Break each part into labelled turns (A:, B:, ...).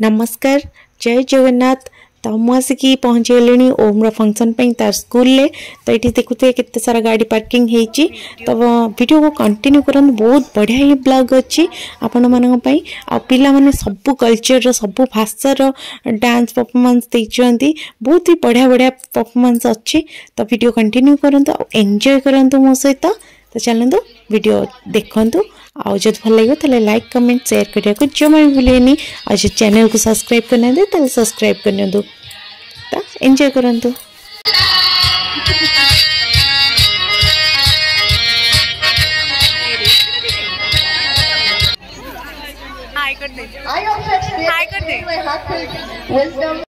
A: ନମସ୍କାର ଜୟ ଜଗନ୍ନାଥ ତ ମୁଁ ଆସିକି ପହଞ୍ଚିଗଲିଣି ଓମ୍ର ଫଙ୍କସନ୍ ପାଇଁ ତାର ସ୍କୁଲରେ ତ ଏଠି ଦେଖୁଥିବେ କେତେ ସାରା ଗାଡ଼ି ପାର୍କିଂ ହେଇଛି ତ ଭିଡ଼ିଓକୁ କଣ୍ଟିନ୍ୟୁ କରନ୍ତୁ ବହୁତ ବଢ଼ିଆ ହିଁ ବ୍ଲଗ୍ ଅଛି ଆପଣମାନଙ୍କ ପାଇଁ ଆଉ ପିଲାମାନେ ସବୁ କଲଚରର ସବୁ ଭାଷାର ଡ୍ୟାନ୍ସ ପରଫର୍ମାନ୍ସ ଦେଇଛନ୍ତି ବହୁତ ହି ବଢ଼ିଆ ବଢ଼ିଆ ପରଫର୍ମାନ୍ସ ଅଛି ତ ଭିଡ଼ିଓ କଣ୍ଟିନ୍ୟୁ କରନ୍ତୁ ଆଉ ଏନ୍ଜୟ କରନ୍ତୁ ମୋ ସହିତ ତ ଚାଲନ୍ତୁ ଭିଡ଼ିଓ ଦେଖନ୍ତୁ ଆଉ ଯଦି ଭଲ ଲାଗିବ ତାହେଲେ ଲାଇକ୍ କମେଣ୍ଟ ସେୟାର କରିବାକୁ ଜମା ବି ଭୁଲିବେନି ଆଉ ଯଦି ଚ୍ୟାନେଲକୁ ସବସ୍କ୍ରାଇବ୍ କରିନାହାନ୍ତି ତାହେଲେ ସବସ୍କ୍ରାଇବ୍ କରିନିଅନ୍ତୁ ତ ଏନ୍ଜୟ କରନ୍ତୁ
B: हाय कर दे
C: I also experience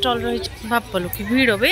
B: ଷ୍ଟଲ୍ ରହିଛି ବାପଲୋ କି ଭିଡ଼ ବେ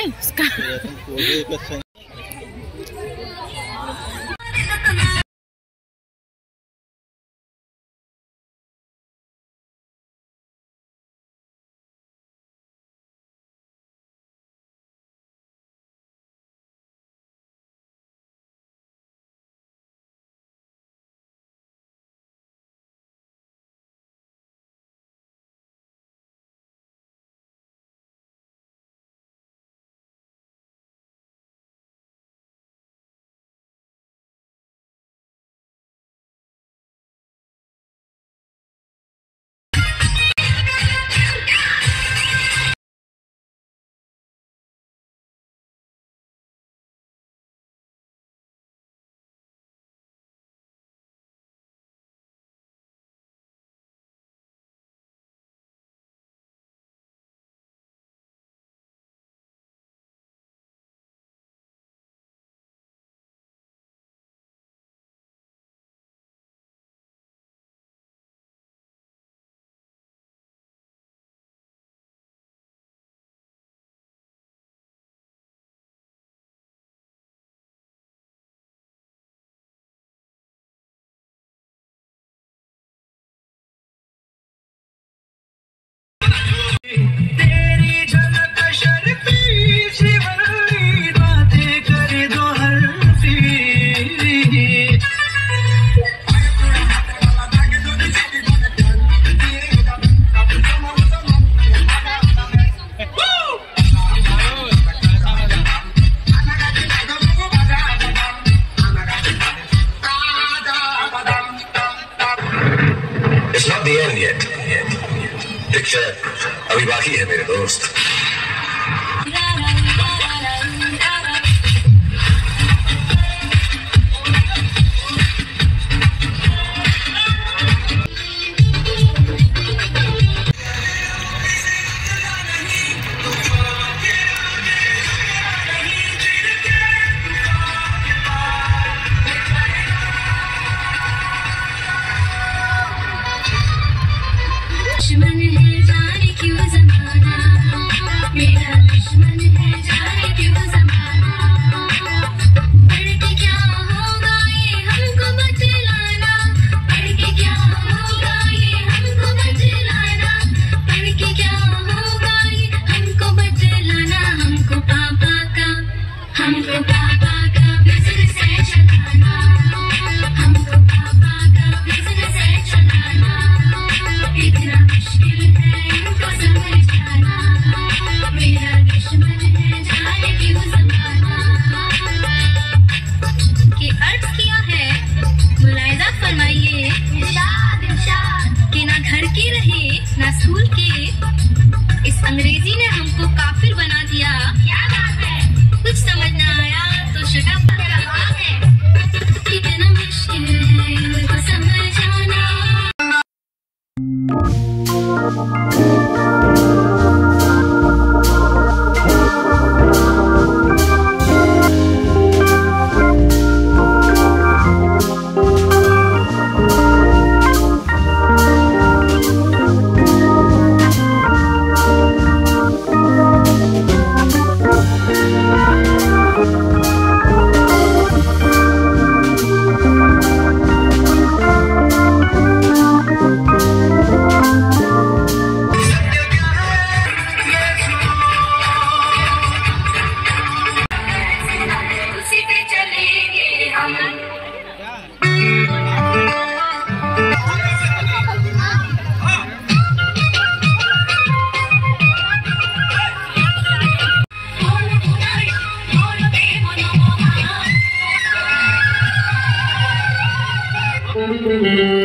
D: Mm-hmm.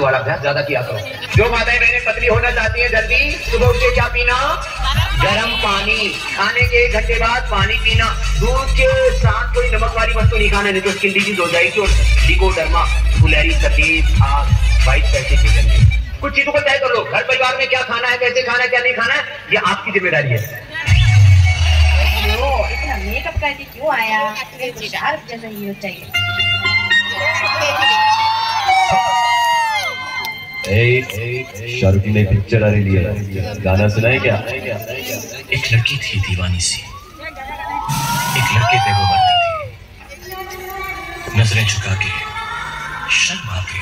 E: वाला अभ्यास ज़्यादा किया करो। जो माताएँ बहनें पतली होना चाहती हैं, जल्दी सुबह उठ के क्या पीना? गर्म पानी। खाने के एक घंटे बाद पानी पीना। दूध के साथ कोई नमक वाली वस्तु नहीं खाना, नहीं तो स्किन डिज़ीज़ हो जाएगी और डिकोडर्मा फुलेरी, सफ़ेद आग, वाइट पैसे भेजेंगे कुछ चीज़ों को तय कर लो। घर परिवार में क्या खाना है, कैसे खाना है, क्या नहीं खाना है, ये आपकी ज़िम्मेदारी है।
F: क्यों? आया? चाहिए
G: शाहरुख की नई पिक्चर आ रही है। गाना सुनाए क्या?
H: एक लड़की थी दीवानी सी। एक लड़के पे वो मरती थी। नज़रें झुका के, शर्मा के,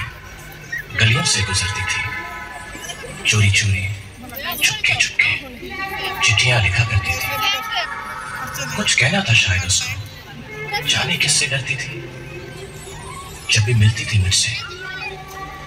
H: गलियों से गुजरती थी। चोरी चोरी, चुपके चुपके, चिट्ठियाँ लिखा करती थी। कुछ कहना था शायद उसको। जाने किससे डरती थी? जब भी मिलती थी मुझसे।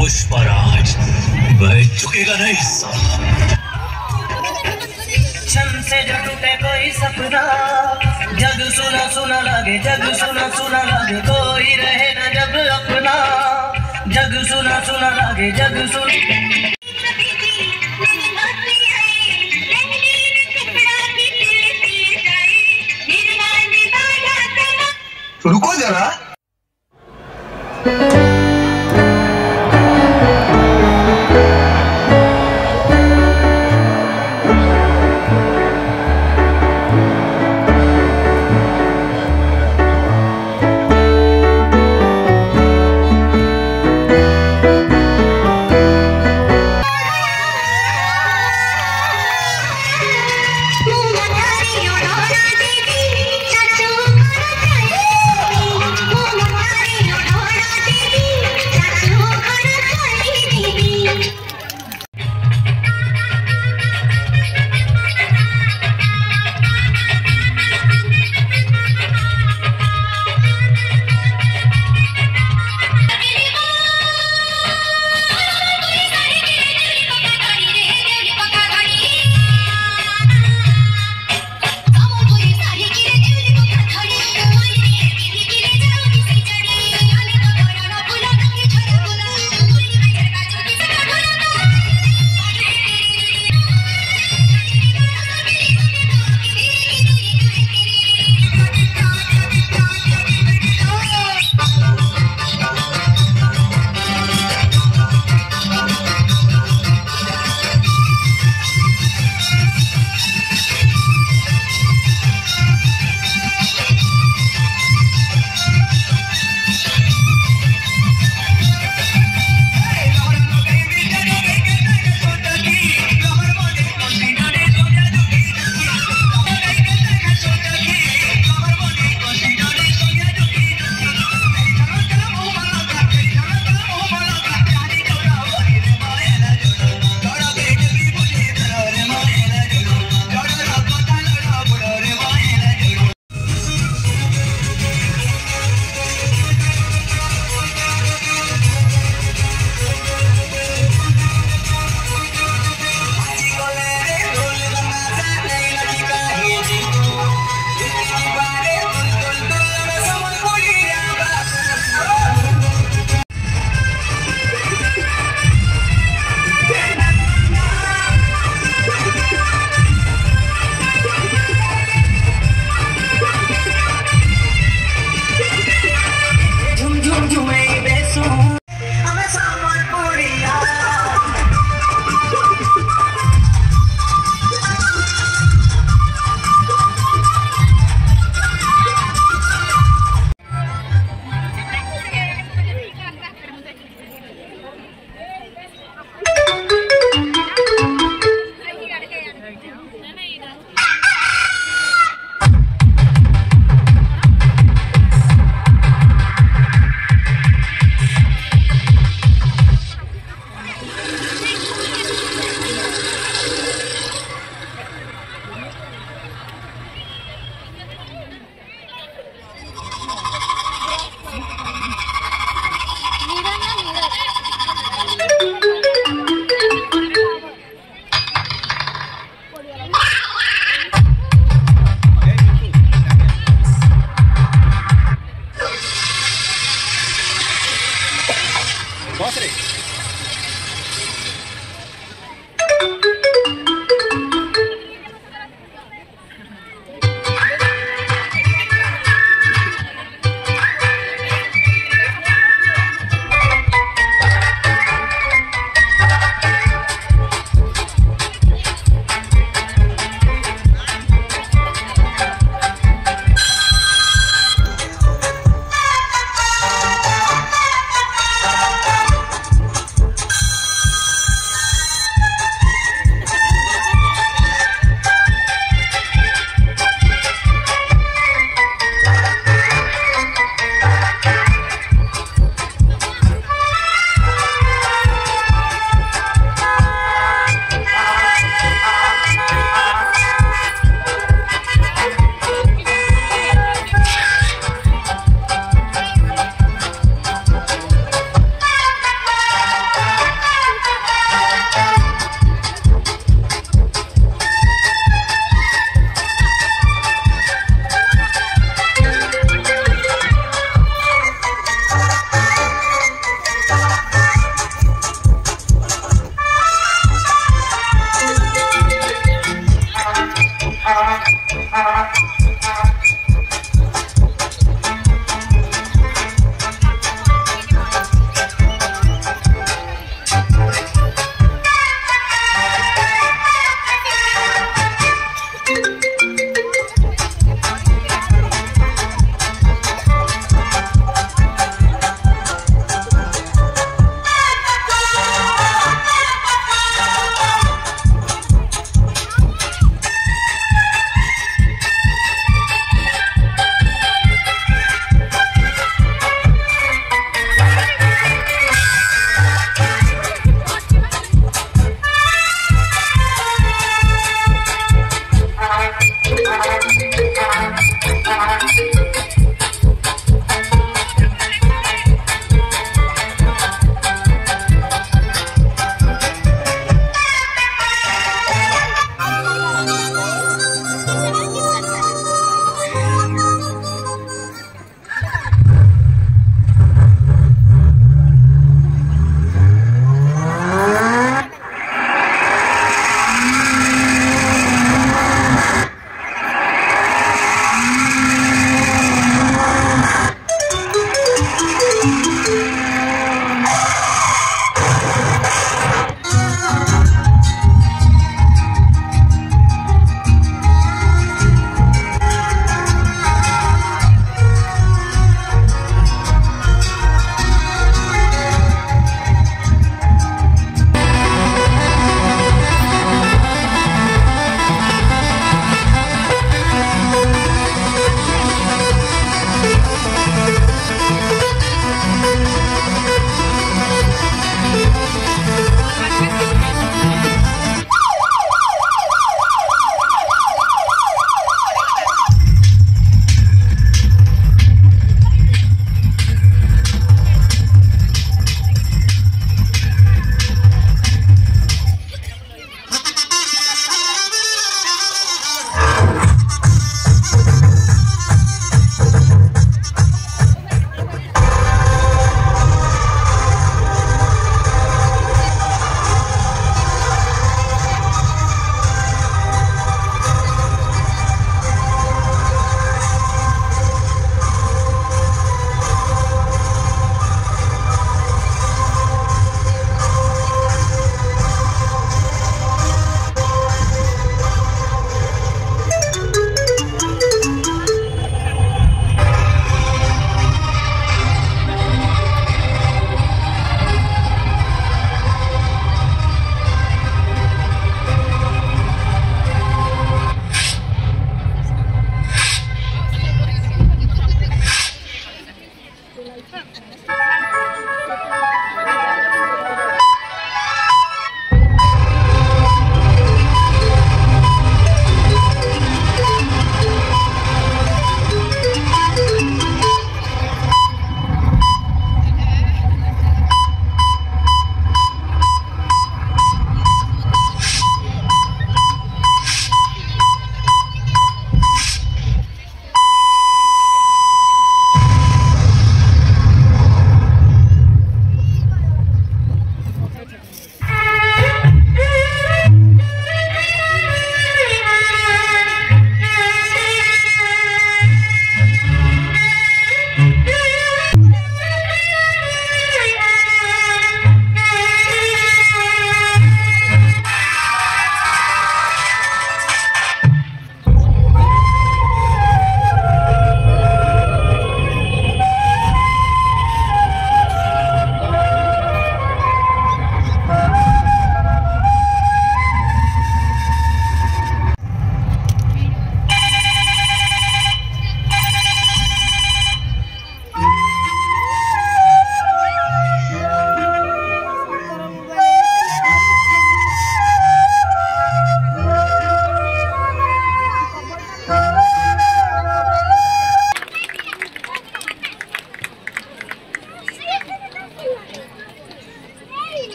H: पुष्पराज वह झुकेगा नहीं
I: क्षण से जो टूटे कोई सपना। जग सुना सुना लगे जग सुना सुना लगे कोई रहे न जब अपना। जग सुना सुना लगे जग सुना
E: रुको जरा।